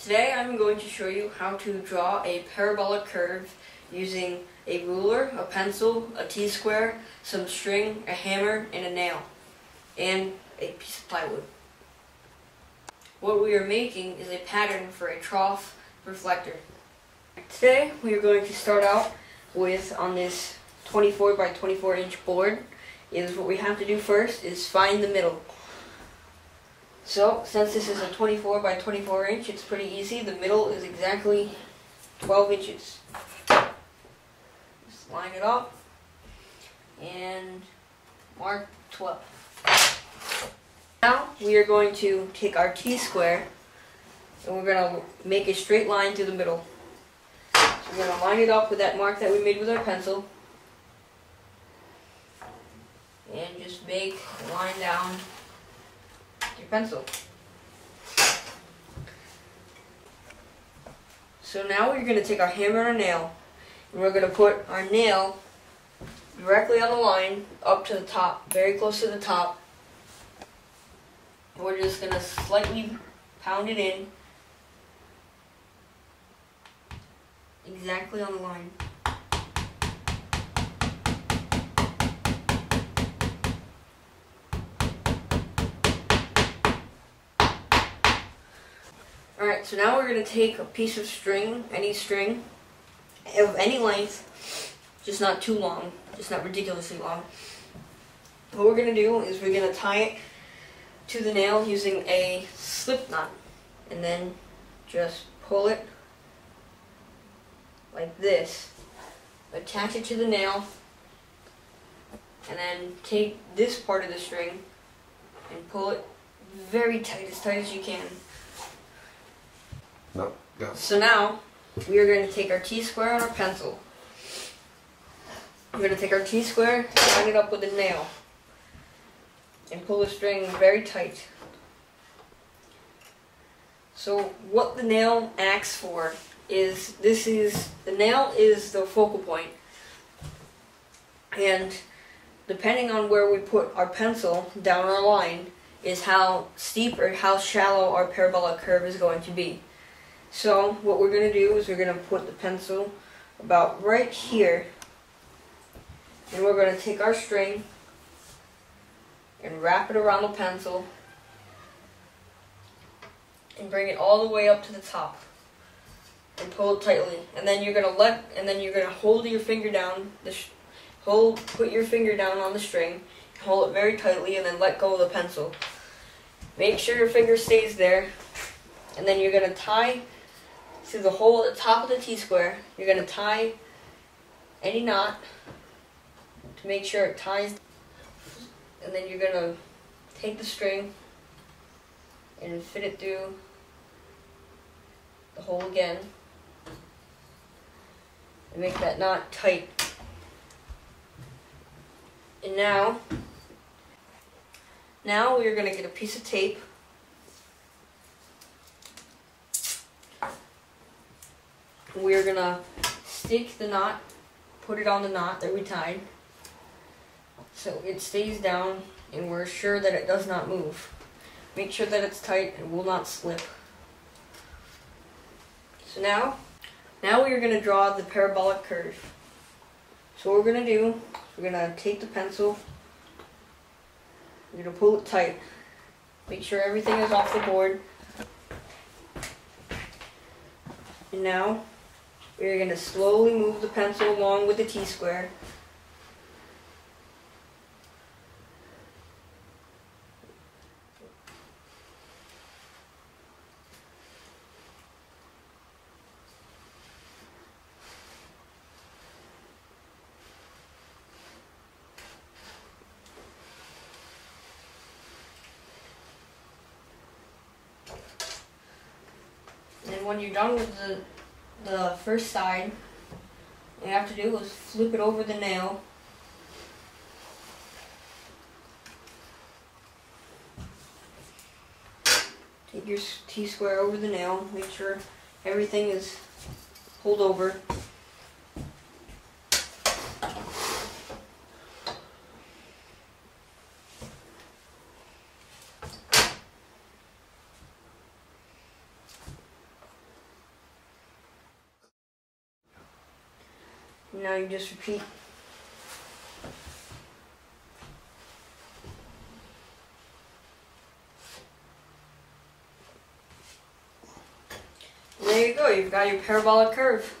Today I'm going to show you how to draw a parabolic curve using a ruler, a pencil, a T-square, some string, a hammer, and a nail, and a piece of plywood. What we are making is a pattern for a trough reflector. Today we are going to start out with on this 24 by 24 inch board is what we have to do first is find the middle. So, since this is a 24 by 24 inch, it's pretty easy. The middle is exactly 12 inches. Just line it up and mark 12. Now, we are going to take our T-square and we're going to make a straight line through the middle. So we're going to line it up with that mark that we made with our pencil. And just make a line down your pencil. So now we're going to take our hammer and a nail, and we're going to put our nail directly on the line, up to the top, very close to the top. we're just going to slightly pound it in, exactly on the line. Alright, so now we're going to take a piece of string, any string, of any length, just not too long, just not ridiculously long. What we're going to do is we're going to tie it to the nail using a slip knot, and then just pull it like this, attach it to the nail, and then take this part of the string and pull it very tight, as tight as you can. No. So now, we are going to take our T-square and our pencil. We're going to take our T-square, line it up with a nail, and pull the string very tight. So what the nail acts for is, this is, the nail is the focal. And depending on where we put our pencil down our line, is how steep or how shallow our parabolic curve is going to be. So what we're going to do is we're going to put the pencil about right here. And we're going to take our string and wrap it around the pencil and bring it all the way up to the top and pull it tightly. And then you're going to let and then you're going to hold your finger down the hold put your finger down on the string, hold it very tightly and then let go of the pencil. Make sure your finger stays there. And then you're going to tie to the hole at the top of the T-square, you're going to tie any knot to make sure it ties. And then you're going to take the string and fit it through the hole again. And make that knot tight. And now, now we're going to get a piece of tape we're gonna stick the knot, put it on the knot that we tied, so it stays down and we're sure that it does not move. Make sure that it's tight and will not slip. So now, now we are to draw the parabolic curve. So what we're to do, we're to take the pencil, we're to pull it tight, make sure everything is off the board. And now, we're going to slowly move the pencil along with the T-square. And when you're done with the the first side, all you have to do is flip it over the nail. Take your T-square over the nail, make sure everything is pulled over. Now you just repeat. There you go, you've got your parabolic curve.